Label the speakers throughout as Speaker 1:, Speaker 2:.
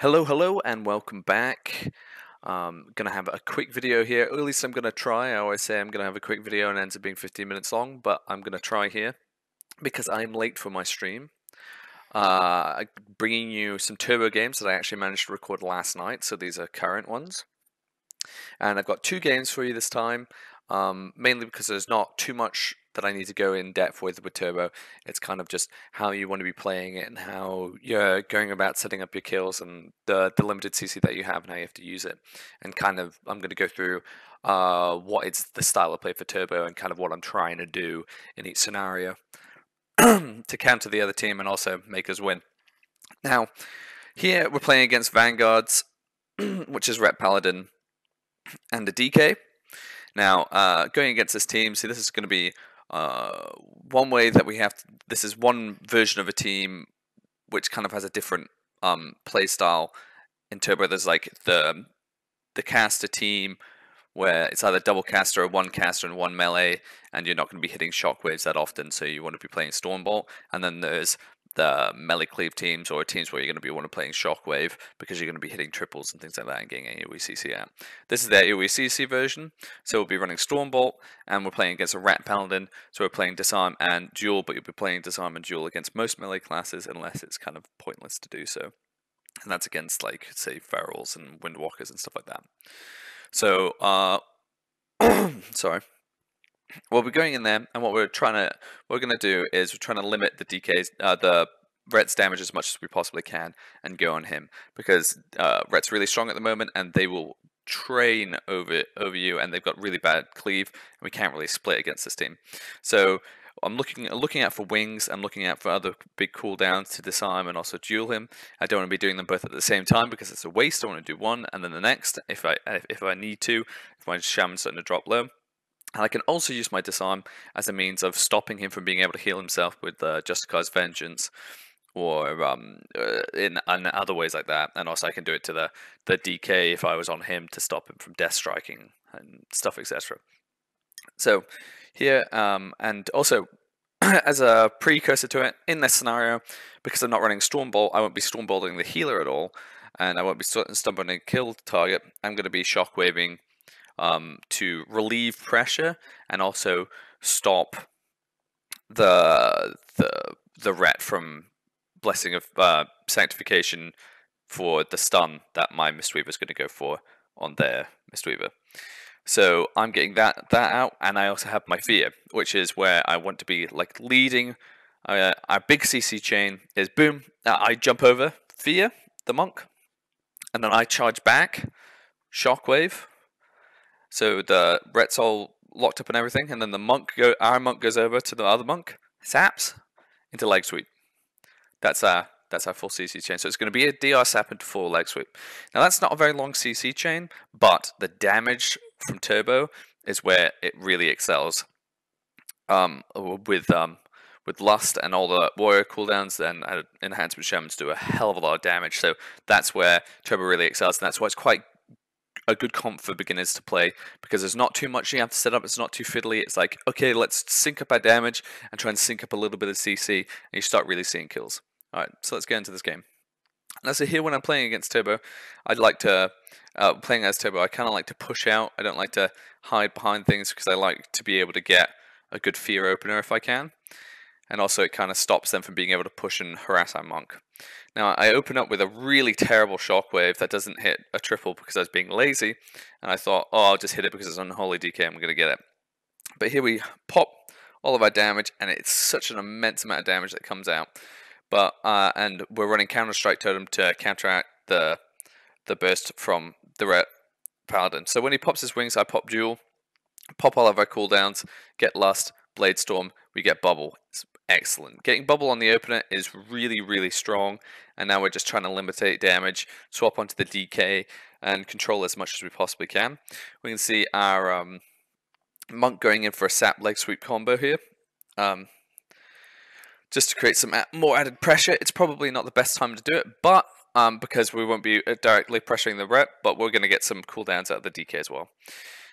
Speaker 1: Hello, hello, and welcome back. Um, gonna have a quick video here. At least I'm gonna try. I always say I'm gonna have a quick video and it ends up being 15 minutes long, but I'm gonna try here because I'm late for my stream. Uh, bringing you some turbo games that I actually managed to record last night. So these are current ones, and I've got two games for you this time. Um, mainly because there's not too much that I need to go in depth with with Turbo. It's kind of just how you want to be playing it and how you're going about setting up your kills and the, the limited CC that you have and how you have to use it. And kind of, I'm going to go through uh, what is the style of play for Turbo and kind of what I'm trying to do in each scenario to counter the other team and also make us win. Now, here we're playing against Vanguards, which is Ret Paladin and a DK. Now, uh, going against this team, see, this is going to be uh, one way that we have to, this is one version of a team which kind of has a different um, play style in Turbo. There's like the the caster team where it's either double caster or one caster and one melee, and you're not going to be hitting shockwaves that often, so you want to be playing Stormbolt. And then there's the melee cleave teams or teams where you're going to be want to playing Shockwave because you're going to be hitting triples and things like that and getting AoE out. This is their AoE version, so we'll be running Stormbolt and we're playing against a Ret Paladin, so we're playing Disarm and Duel, but you'll be playing Disarm and Duel against most melee classes unless it's kind of pointless to do so. And that's against like, say, Ferals and Windwalkers and stuff like that. So, uh, sorry we'll be going in there, and what we're trying to, what we're going to do is we're trying to limit the DK's, uh, the Ret's damage as much as we possibly can, and go on him because uh, Ret's really strong at the moment, and they will train over over you, and they've got really bad cleave, and we can't really split against this team. So I'm looking looking out for wings. I'm looking out for other big cooldowns to disarm and also duel him. I don't want to be doing them both at the same time because it's a waste. I want to do one and then the next if I if I need to. If my shaman's starting to drop low. And I can also use my disarm as a means of stopping him from being able to heal himself with uh, Justicar's Vengeance or um, uh, in, in, other ways like that. And also I can do it to the, the DK if I was on him to stop him from death striking and stuff, etc. So here, um, and also as a precursor to it, in this scenario, because I'm not running Stormbolt, I won't be Stormbolting the healer at all, and I won't be stumbling and kill target. I'm going to be shockwaving um, to relieve pressure and also stop the the the ret from blessing of uh, sanctification for the stun that my Mistweaver is going to go for on their Mistweaver. So I'm getting that that out, and I also have my fear, which is where I want to be like leading. Uh, our big CC chain is boom. Uh, I jump over fear the monk, and then I charge back, shockwave, so the Ret's all locked up and everything, and then the monk go our monk goes over to the other monk, saps into leg sweep. That's our that's our full CC chain. So it's going to be a DR sap into full leg sweep. Now that's not a very long CC chain, but the damage from turbo is where it really excels. Um, with um, with lust and all the warrior cooldowns, then enhancement shamans do a hell of a lot of damage. So that's where turbo really excels, and that's why it's quite a good comp for beginners to play because there's not too much you have to set up. It's not too fiddly. It's like, okay, let's sync up our damage and try and sync up a little bit of CC, and you start really seeing kills. All right, so let's get into this game. Now, so here when I'm playing against Turbo, I'd like to, uh, playing as Turbo, I kind of like to push out. I don't like to hide behind things because I like to be able to get a good fear opener if I can. And also it kind of stops them from being able to push and harass our monk. Now I open up with a really terrible shockwave that doesn't hit a triple because I was being lazy, and I thought, oh, I'll just hit it because it's unholy DK, I'm going to get it. But here we pop all of our damage, and it's such an immense amount of damage that comes out. But uh, and we're running Counter Strike Totem to counteract the the burst from the Ret Paladin. So when he pops his wings, I pop Duel, pop all of our cooldowns, get Lust, Blade Storm, we get Bubble. It's excellent. Getting Bubble on the opener is really, really strong, and now we're just trying to limitate damage, swap onto the DK, and control as much as we possibly can. We can see our um, Monk going in for a Sap Leg Sweep combo here. Um, just to create some more added pressure. It's probably not the best time to do it, but um, because we won't be uh, directly pressuring the ret, but we're going to get some cooldowns out of the DK as well.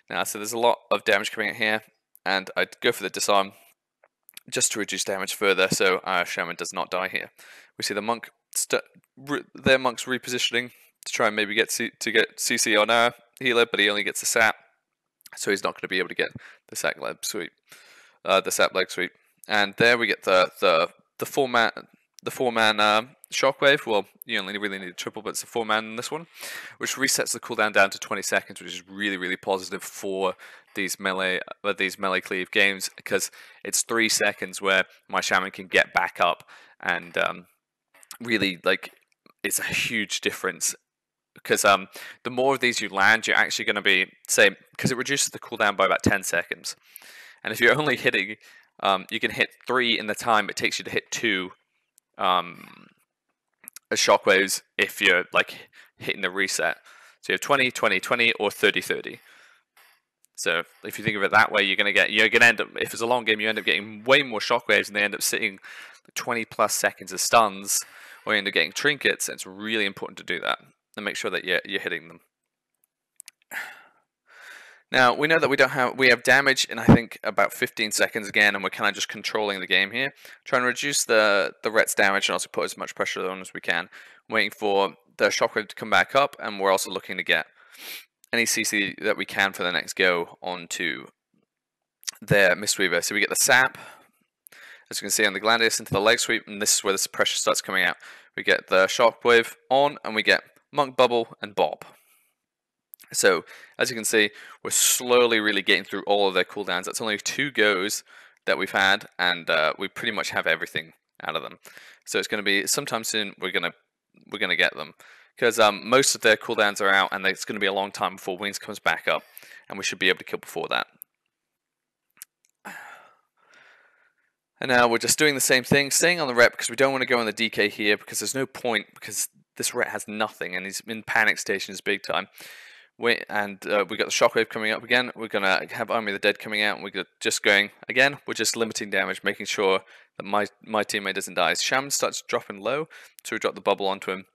Speaker 1: Now, so there's a lot of damage coming out here, and I'd go for the disarm just to reduce damage further so our shaman does not die here. We see the monk their monk's repositioning to try and maybe get C to get CC on our healer, but he only gets a sap, so he's not going to be able to get the sack leg sweep, uh, the sap leg sweep. And there we get the the the four man the four man uh, shockwave. Well, you only really need a triple, but it's a four man in this one, which resets the cooldown down to 20 seconds, which is really really positive for these melee uh, these melee cleave games because it's three seconds where my shaman can get back up and um, really like it's a huge difference because um, the more of these you land, you're actually going to be say because it reduces the cooldown by about 10 seconds, and if you're only hitting, um, you can hit three in the time it takes you to hit two um, shockwaves if you're like hitting the reset. So you have 20, 20, 20, or 30, 30. So if you think of it that way, you're to get you're to end up if it's a long game, you end up getting way more shockwaves, and they end up sitting 20 plus seconds of stuns, or you end up getting trinkets. And it's really important to do that and make sure that you're you're hitting them. Now we know that we don't have we have damage in I think about 15 seconds again, and we're kind of just controlling the game here, trying to reduce the the Ret's damage and also put as much pressure on as we can, waiting for the shockwave to come back up, and we're also looking to get any CC that we can for the next go onto their Mistweaver. So we get the sap, as you can see on the Gladius into the leg sweep, and this is where the pressure starts coming out. We get the Shockwave on, and we get Monk Bubble and Bop. So, as you can see, we're slowly really getting through all of their cooldowns. That's only two goes that we've had, and uh, we pretty much have everything out of them. So it's going to be sometime soon. We're going to we're going to get them because um, most of their cooldowns are out and it's going to be a long time before Wings comes back up and we should be able to kill before that. And now we're just doing the same thing, staying on the ret because we don't want to go on the DK here because there's no point because this ret has nothing and he's in panic stations big time. We, and uh, we got the shockwave coming up again. We're gonna have Army of the Dead coming out, and we're just going again. We're just limiting damage, making sure that my my teammate doesn't die. Shaman starts dropping low, so we drop the bubble onto him,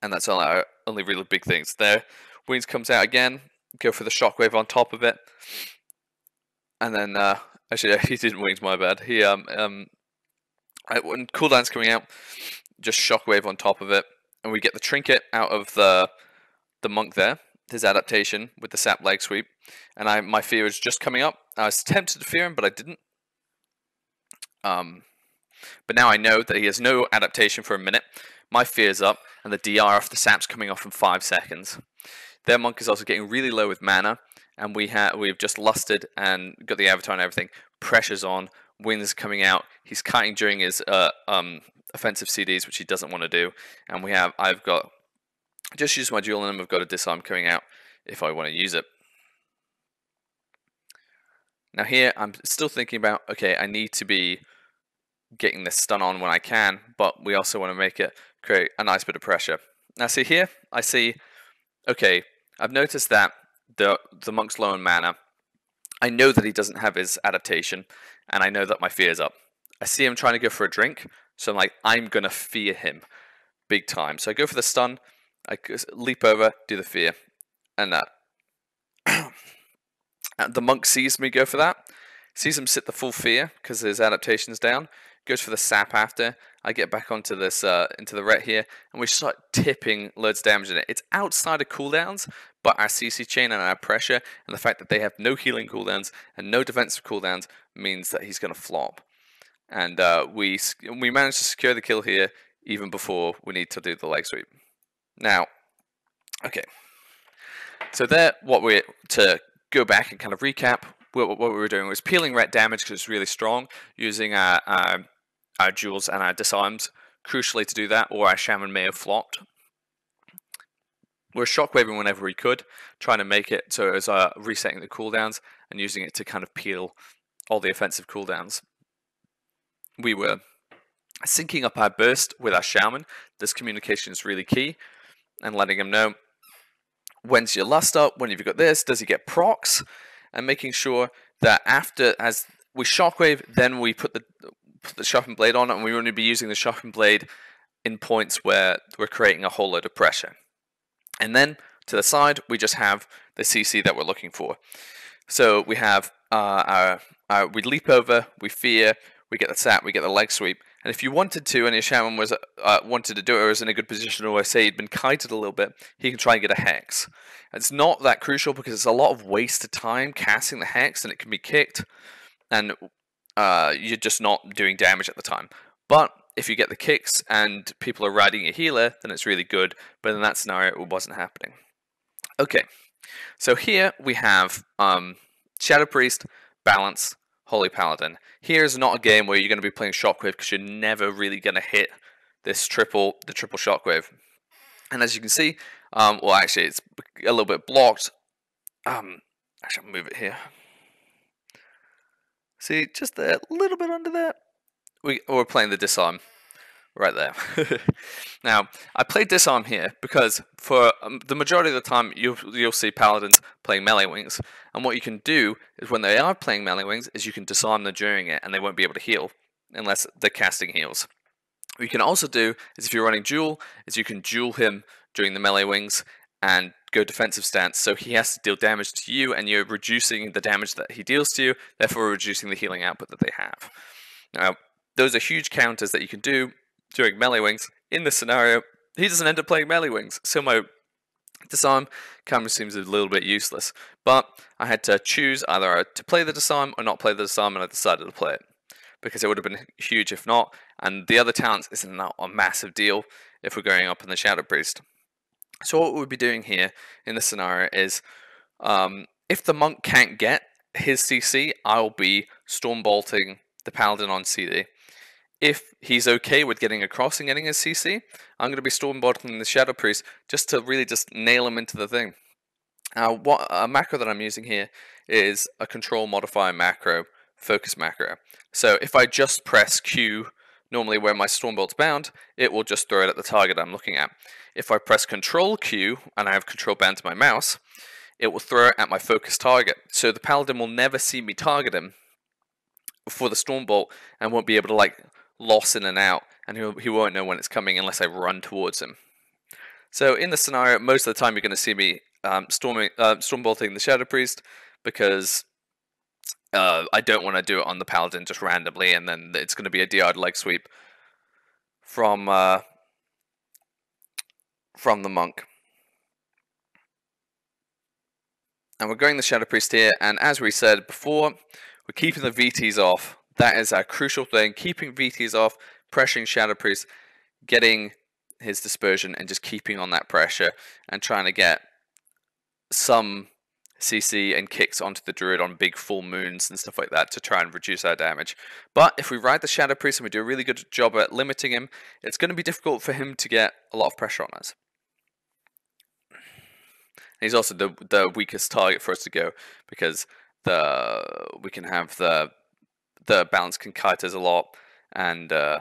Speaker 1: and that's all our only really big things. There, Wings comes out again, go for the shockwave on top of it, and then uh, actually he didn't Wings, my bad. He um um when cooldown's coming out, just shockwave on top of it, and we get the trinket out of the the monk there. His adaptation with the sap leg sweep, and I my fear is just coming up. I was tempted to fear him, but I didn't. Um, but now I know that he has no adaptation for a minute. My fear's up, and the DR off the sap's coming off in 5 seconds. Their monk is also getting really low with mana, and we have we've just lusted and got the avatar and everything. Pressure's on, Wings coming out. He's kiting during his uh, um, offensive CDs, which he doesn't want to do. And we have I've got just use my duel and I've got a disarm coming out if I want to use it. Now here I'm still thinking about okay, I need to be getting this stun on when I can, but we also want to make it create a nice bit of pressure. Now see here, I see, okay, I've noticed that the, the monk's low in mana. I know that he doesn't have his adaptation, and I know that my fear is up. I see him trying to go for a drink, so I'm like, I'm going to fear him big time. So I go for the stun, I leap over, do the fear, and that. the monk sees me go for that, sees him sit the full fear because his adaptation's down, goes for the sap after. I get back onto this uh, into the ret here, and we start tipping loads of damage in it. It's outside of cooldowns, but our CC chain and our pressure, and the fact that they have no healing cooldowns and no defensive cooldowns means that he's going to flop. And uh, we we manage to secure the kill here even before we need to do the leg sweep. Now, okay. So there, what we're, to go back and kind of recap what, what we were doing was peeling ret damage because it's really strong, using our, our, our duels and our disarms crucially to do that, or our shaman may have flopped. We're shockwaving whenever we could, trying to make it so it was uh, resetting the cooldowns and using it to kind of peel all the offensive cooldowns. We were syncing up our burst with our shaman. This communication is really key, and letting him know when's your lust up, when have you got this, does he get procs, and making sure that after as we shockwave, then we put the put the blade on, and we only be using the sharpened blade in points where we're creating a whole load of pressure. And then to the side, we just have the CC that we're looking for. So we have uh, our, our, we leap over, we fear, we get the sap, we get the leg sweep, And if you wanted to, and your shaman was uh, wanted to do it, or was in a good position, or I say he'd been kited a little bit, he can try and get a hex. It's not that crucial because it's a lot of wasted time casting the hex, and it can be kicked, and uh, you're just not doing damage at the time. But if you get the kicks and people are riding a healer, then it's really good. But in that scenario, it wasn't happening. Okay, so here we have um, Shadow Priest, Balance, Holy Paladin. Here's not a game where you're going to be playing Shockwave because you're never really going to hit this triple, the triple Shockwave. And as you can see, um, well actually it's a little bit blocked. Um, actually I'll move it here. See, just a little bit under that. We, we're playing the disarm right there. now, I played disarm here because for um, the majority of the time you'll, you'll see paladins playing melee wings. And what you can do is when they are playing melee wings is you can disarm them during it and they won't be able to heal unless the casting heals. What you can also do is if you're running duel, is you can duel him during the melee wings and go defensive stance. So he has to deal damage to you and you're reducing the damage that he deals to you, therefore reducing the healing output that they have. Now, those are huge counters that you can do during melee wings. In this scenario, he doesn't end up playing melee wings, so my disarm kind of seems a little bit useless. But I had to choose either to play the disarm or not play the disarm, and I decided to play it because it would have been huge if not. And the other talents is not a massive deal if we're going up in the Shadow Priest. So what we'll be doing here in this scenario is, um, if the monk can't get his CC, I'll be storm bolting the paladin on CD. If he's okay with getting across and getting his CC, I'm going to be storm bolting the Shadow Priest just to really just nail him into the thing. Now, what a macro that I'm using here is a control modifier macro, focus macro. So if I just press Q, normally where my Stormbolt's bound, it will just throw it at the target I'm looking at. If I press Control Q and I have Control bound to my mouse, it will throw it at my focus target. So the Paladin will never see me target him for the Stormbolt and won't be able to like LoS in and out, and he, won't know when it's coming unless I run towards him. So in the scenario, most of the time you're going to see me um, storming, uh, stormbolting the Shadow Priest because uh, I don't want to do it on the Paladin just randomly, and then it's going to be a DR'd leg sweep from uh, from the monk. And we're going the Shadow Priest here, and as we said before, we're keeping the VTs off that is a crucial thing. Keeping VTs off, pressuring Shadow Priest, getting his dispersion, and just keeping on that pressure and trying to get some CC and kicks onto the Druid on big full moons and stuff like that to try and reduce our damage. But if we ride the Shadow Priest and we do a really good job at limiting him, it's going to be difficult for him to get a lot of pressure on us. He's also the the weakest target for us to go because the we can have the the balance can kite us a lot, and uh,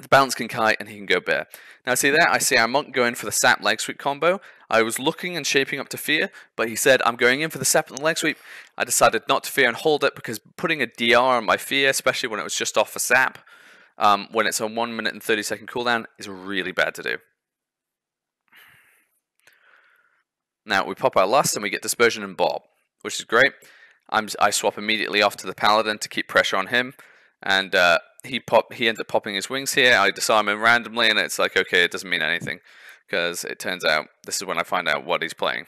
Speaker 1: the balance can kite and he can go bear. Now see there, I see our monk going for the sap leg sweep combo. I was looking and shaping up to fear, but he said, I'm going in for the sap and the leg sweep. I decided not to fear and hold it because putting a DR on my fear, especially when it was just off a sap, um, when it's on 1 minute and 30 second cooldown, is really bad to do. Now we pop our lust and we get dispersion and bop, which is great. I'm, I swap immediately off to the Paladin to keep pressure on him, and uh, he pop he ends up popping his wings here. I disarm him randomly, and it's like okay, it doesn't mean anything because it turns out this is when I find out what he's playing.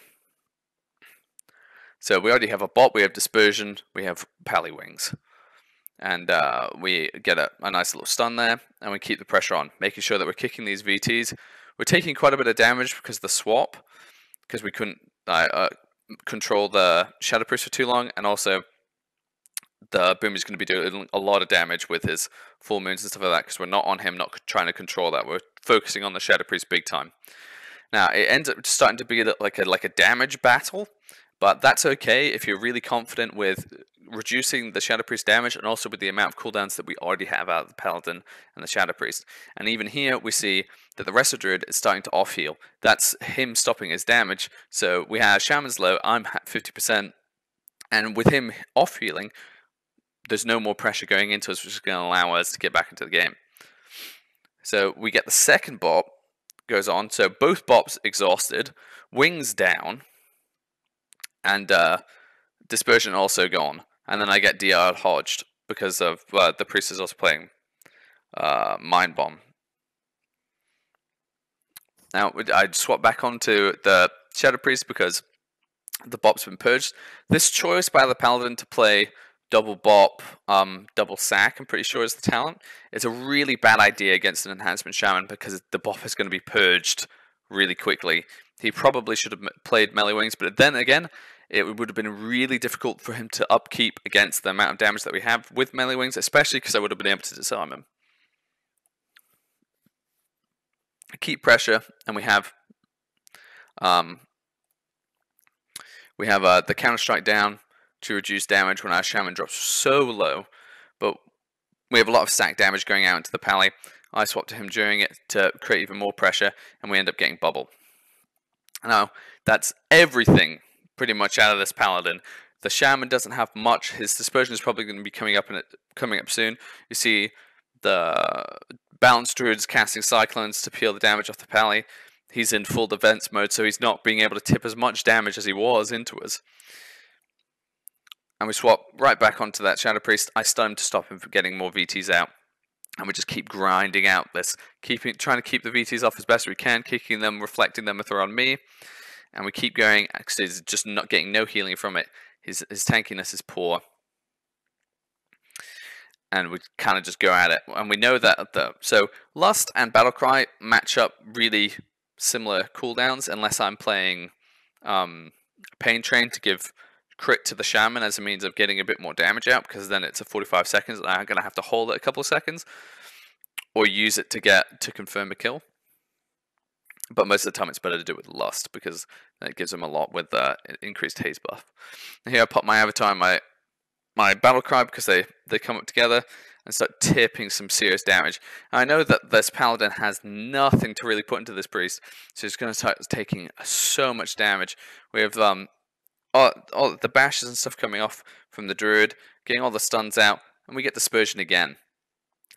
Speaker 1: So we already have a bop, we have dispersion, we have pally wings, and uh, we get a, a nice little stun there, and we keep the pressure on, making sure that we're kicking these VTs. We're taking quite a bit of damage because of the swap, because we couldn't uh, uh, control the Shadow Priest for too long, and also the Boom is going to be doing a lot of damage with his full moons and stuff like that because we're not on him, not trying to control that. We're focusing on the Shadow Priest big time. Now it ends up starting to be like a like a damage battle, but that's okay if you're really confident with reducing the Shadow Priest damage and also with the amount of cooldowns that we already have out of the Paladin and the Shadow Priest. And even here we see that the Resto Druid is starting to off heal. That's him stopping his damage. So we have Shaman's low, I'm at 50%, and with him off healing, there's no more pressure going into us, which is going to allow us to get back into the game. So we get the second bop goes on. So both bops exhausted, wings down, and uh, dispersion also gone and then I get DR hodged because of uh, the priest is also playing uh, Mind Bomb. Now, I'd swap back onto the Shadow Priest because the bop's been purged. This choice by the Paladin to play double bop, um, double sack, I'm pretty sure is the talent, is a really bad idea against an enhancement shaman because the bop is going to be purged really quickly. He probably should have played melee wings, but then again, it would have been really difficult for him to upkeep against the amount of damage that we have with melee wings, especially because I would have been able to disarm him. Keep pressure, and we have um, we have uh, the counter strike down to reduce damage when our shaman drops so low, but we have a lot of stack damage going out into the pally. I swap to him during it to create even more pressure, and we end up getting bubble. Now, that's everything pretty much out of this paladin. The shaman doesn't have much. His dispersion is probably going to be coming up in it, coming up soon. You see the balance druids casting cyclones to peel the damage off the pally. He's in full defense mode, so he's not being able to tip as much damage as he was into us. And we swap right back onto that Shadow Priest. I stun him to stop him from getting more VTs out. And we just keep grinding out this, keeping trying to keep the VTs off as best we can, kicking them, reflecting them if they're on me and we keep going. Actually, he's just not getting no healing from it. His his tankiness is poor, and we kind of just go at it. And we know that the so Lust and Battlecry match up really similar cooldowns, unless I'm playing um, Pain Train to give crit to the Shaman as a means of getting a bit more damage out, because then it's a 45 seconds, and I'm gonna have to hold it a couple of seconds, or use it to get to confirm a kill but most of the time it's better to do it with Lust because it gives them a lot with uh, increased haste buff. here I pop my avatar and my my battle cry because they, they come up together and start tipping some serious damage. And I know that this paladin has nothing to really put into this priest, so he's going to start taking so much damage. We have um all, all the bashes and stuff coming off from the druid, getting all the stuns out, and we get dispersion again.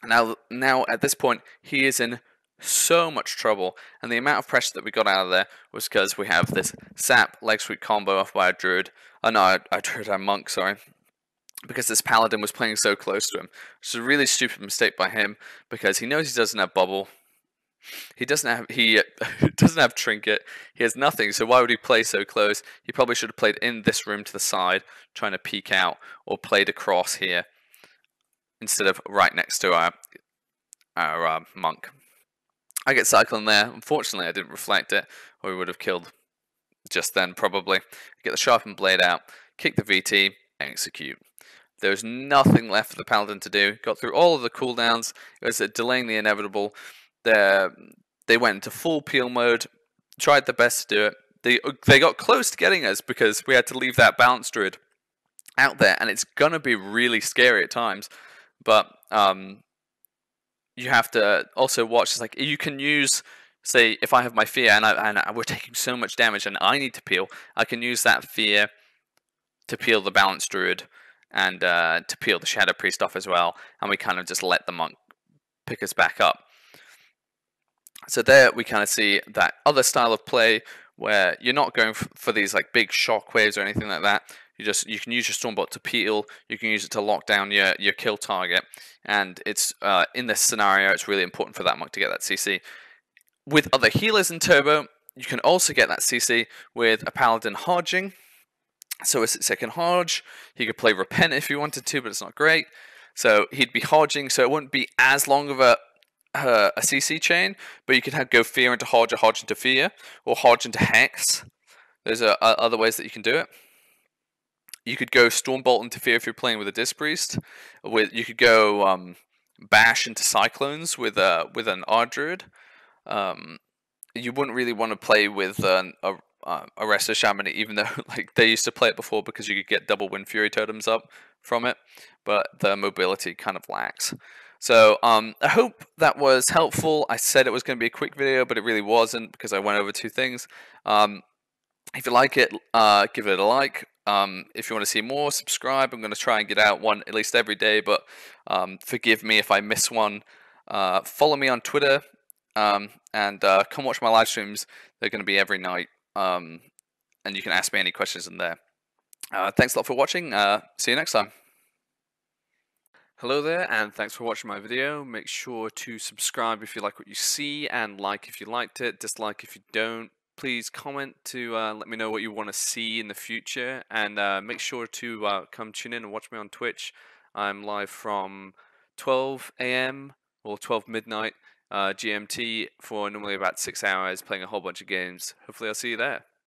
Speaker 1: Now, now at this point, he is in so much trouble, and the amount of pressure that we got out of there was because we have this sap leg sweep combo off by a druid. Oh no, a druid, a monk, sorry. Because this paladin was playing so close to him. Which is a really stupid mistake by him, because he knows he doesn't have bubble. He doesn't have he doesn't have trinket. He has nothing. So why would he play so close? He probably should have played in this room to the side, trying to peek out, or played across here instead of right next to our our uh, monk. I get cycling there. Unfortunately, I didn't reflect it, or we would have killed just then, probably. Get the sharpened blade out, kick the VT, execute. There's nothing left for the Paladin to do. Got through all of the cooldowns. It was delaying the inevitable. They're, they went into full peel mode, tried their best to do it. They, they got close to getting us because we had to leave that balance druid out there, and it's going to be really scary at times. But um, you have to also watch. It's like you can use, say, if I have my fear and, I, and we're taking so much damage and I need to peel, I can use that fear to peel the balance druid and uh, to peel the shadow priest off as well, and we kind of just let the monk pick us back up. So there we kind of see that other style of play where you're not going for these like big shock waves or anything like that. You just you can use your Stormbolt to peel. You can use it to lock down your your kill target, and it's uh, in this scenario it's really important for that monk to get that CC. With other healers in Turbo, you can also get that CC with a Paladin Hodging. So a second Hodge, he could play Repent if he wanted to, but it's not great. So he'd be Hodging, so it wouldn't be as long of a uh, a CC chain, but you can have, go Fear into Hodge or Hodge into Fear, or Hodge into Hex. There's uh, other ways that you can do it. You could go Stormbolt into Fear if you're playing with a Disc Priest. With you could go um, Bash into Cyclones with a with an Ardruid. Um, you wouldn't really want to play with an, a uh, Resto Shaman, even though like they used to play it before because you could get double Wind Fury totems up from it, but the mobility kind of lacks. So um, I hope that was helpful. I said it was going to be a quick video, but it really wasn't because I went over two things. Um, if you like it, uh, give it a like. Um, if you want to see more, subscribe. I'm going to try and get out one at least every day, but um, forgive me if I miss one. Uh, follow me on Twitter um, and uh, come watch my live streams. They're going to be every night, um, and you can ask me any questions in there. Uh, thanks a lot for watching. Uh, see you next time. Hello there, and thanks for watching my video. Make sure to subscribe if you like what you see, and like if you liked it, dislike if you don't. Please comment to uh, let me know what you want to see in the future, and uh, make sure to uh, come tune in and watch me on Twitch. I'm live from 12 a.m. or 12 midnight uh, GMT for normally about six hours, playing a whole bunch of games. Hopefully, I'll see you there.